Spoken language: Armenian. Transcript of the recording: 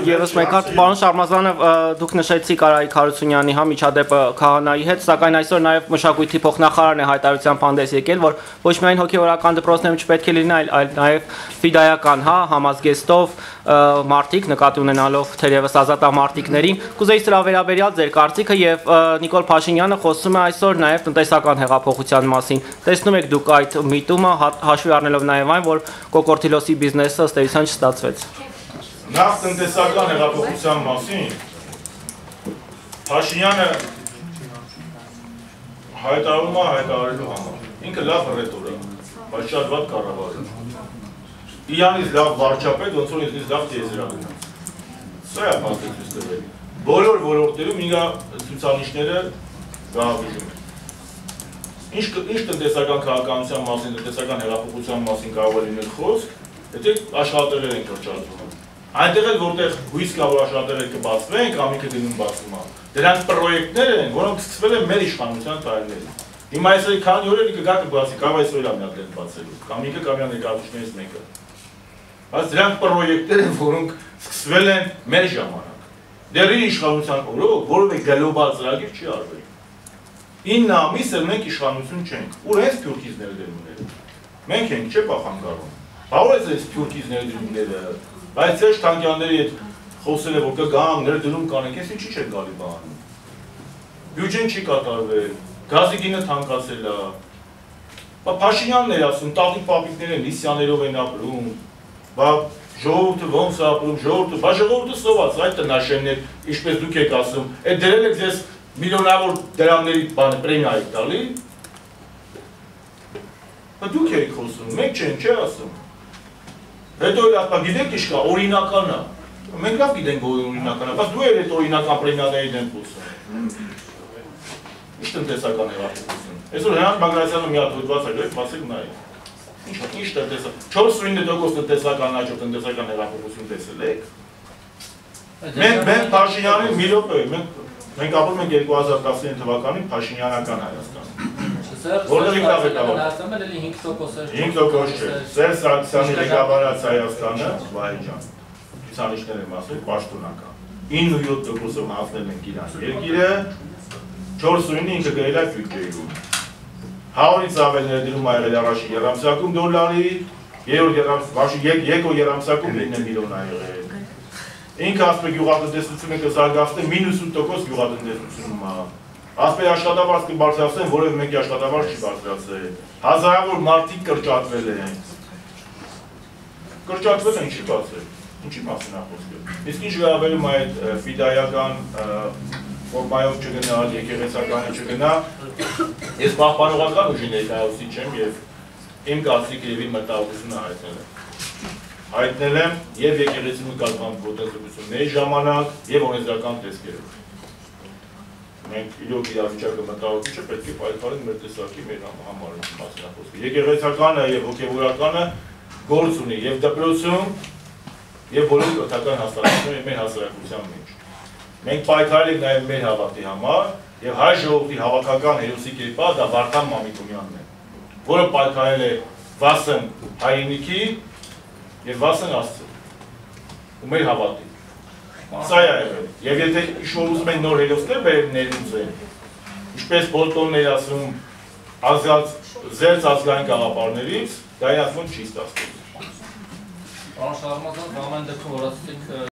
Եվս մեկ հատ պարոն Շարմազանը դուք նշեցիք Արայիկ Հարությունյանի հա միջադեպը քահանայի հետ, սակայն այսօր նաև մշակույթի փոխնախարարն է հայտարարությամբ հանդես եկել, որ ոչ միայն հոգեվորական դպրոցներում չպետք է լինի, այլ, այլ նաև ֆիդայական, հա, համազգեստով մարտիկ նկատի ունենալով թերևս ազատամարտիկներին։ Կուզեի սրա վերաբերյալ ձեր կարծիքը եւ Նիկոլ Փաշինյանը խոսում է այսօր նաև տնտեսական հեղափոխության մասին։ Տեսնում եք դուք այդ միտումը հաշվի առնելով նաև այն, որ Կոկորտիլոսի բիզնեսը ըստ էության չստացվեց։ Նախ տնտեսական հեղափոխության մասին Փաշինյանը հայտարարում է հայտարարելու համար։ Ինքը լավ ռետոր է, բայց շատ վատ կառավար է։ Իրանից լավ վարչապետ, ոնց որ ինձ լավ տիեզերագնաց։ Սա է փաստացույց տվել։ Բոլոր ոլորտներում իրա ցուցանիշները գահավիժում են։ Ինչ ինչ տնտեսական քաղաքականության մասին, տնտեսական հեղափոխության մասին կարող է լինել խոսք, եթե աշխատելեր են կրճատվում։ Այնտեղ էլ որտեղ հույս կա որ աշխատելեր կբացվեն, կամիքը գնում բացվում է։ Դրանք պրոյեկտներ են, որոնք սկսվել են մեր իշխանության տարիներին։ Հիմա այսօր քանի օր է կգա կբացի, կարող այսօր է միակ դեպք բացելու։ Կամիքը կամ ներկայացուցիչներից մեկը։ Բայց դրանք պրոյեկտներ են, որոնք սկսվել են մեր ժամանակ։ Դեռ իշխանության օրոք որևէ գլոբալ ծրագիր չի արվել։ 9 ամիս էլ մենք իշխանություն չենք։ Ուր է սփյուռքիզները դերումները։ Մենք ենք, չէ՞ պախանգարում։ Բա ո՞ր է այս սփյուռքիզները դերումները Բայց այս թանկյանների հետ խոսել է, որ կգան, ներդնում կանենք, ես ինչի չեն գալի բանում։ Բյուջեն չի կատարվել, գազի գինը թանկացել է։ Բա Փաշինյանն էր ասում, տատիկ պապիկները միսիաներով են ապրում։ Բա ժողովուրդը ոնց է ապրում, ժողովուրդը, բա ժողովուրդը սոված, այդ տնաշեններ, ինչպես դուք եք ասում, այդ դրել եք ձեզ միլիոնավոր դրամների բանը պրեմիա եք տալի։ Բա դուք եք խոսում, մեկ չեն, չէ ասում։ Հետո էլ ապա գիտեք ինչ կա, օրինական է։ Մենք լավ գիտենք որ օրինական է, բայց դու էլ այդ օրինական պրեմիաների դեմ խոսում։ Ինչ տնտեսական հեղափոխություն։ Այսօր Հրանտ Բագրատյանը մի հատ հոդված է գրել, բացեք նայեք։ Ինչ տնտեսական 4.9% տնտեսական աճով տնտեսական հեղափոխություն տեսել եք։ Մենք մենք Փաշինյանի մի րոպե, մենք մենք ապրում ենք 2019 թվականին Փաշինյանական Հայաստան։ Որտեղ է ղեկավար։ Հայաստանը էլի 5% էր։ 5% չէ։ Սերժ Սարգսյանի ղեկավարած Հայաստանը, Վահեջան, ցուցանիշներ եմ ասել, պաշտոնական։ 9-7%-ով հասնել ենք իրան երկիրը, 4-9-ը ինքը գրել է բյուջեում։ 100-ից ավել ներդրում ա եղել առաջին երամսյակում դոլարի, երրորդ երամսյակում, երկու երամսյակում 9 միլիոն ա եղել։ Ինքը ասում է գյուղատնտեսությունը կզարգացնի մինուս 8% գյուղատնտեսությունում ա Ասպեր աշխատավարձ կբարձրացնեն, որև մեկի աշխատավարձ չի բարձրացել։ Հազարավոր մարդիկ կրճատվել են։ Կրճատվել են, չի բացել։ Ինչի մասին խոսքը։ Իսկ ինչ վերաբերում այդ ֆիդայական ֆորմայով չգնա, եկեղեցականը չգնա, ես պահպանողական ուժի ներկայացուցիչ եմ եւ իմ կարծիքը եւ իմ մտահոգությունը հայտնել եմ հայտնել եմ եւ եկեղեցու կազմամբ ոտեցությունների ժամանակ եւ օրենսդրական տեսքերով մենք իրոք իրավիճակը մտահոգիչ է, պետք է պայքարենք մեր տեսակի մեր համար մասնախոսքը։ Եկեղեցականը եւ հոգեվորականը գործ ունի եւ դպրոցում եւ բոլոր կրթական հաստատությունները մեր հասարակության մեջ։ Մենք պայքարել ենք նաեւ մեր հավատի համար եւ հայ ժողովրդի հավաքական հերոսի կերպար դա Վարդան Մամիկոնյանն է, որը պայքարել է վասն հայրենիքի եւ վասն Աստծո։ Ու մեր հավատի Սա է եղել։ Եվ եթե ինչ-որ ուզում են նոր հերոսներ բերել ներմուծել, ինչպես Բոլտոնն էր ասում, ազգած զերծ ազգային գաղապարներից, դա իրացվում չի ստացվում։ Պարոն Շարմազան, ամեն դեպքում որ ասեցիք